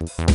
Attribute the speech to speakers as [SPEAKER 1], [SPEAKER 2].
[SPEAKER 1] you.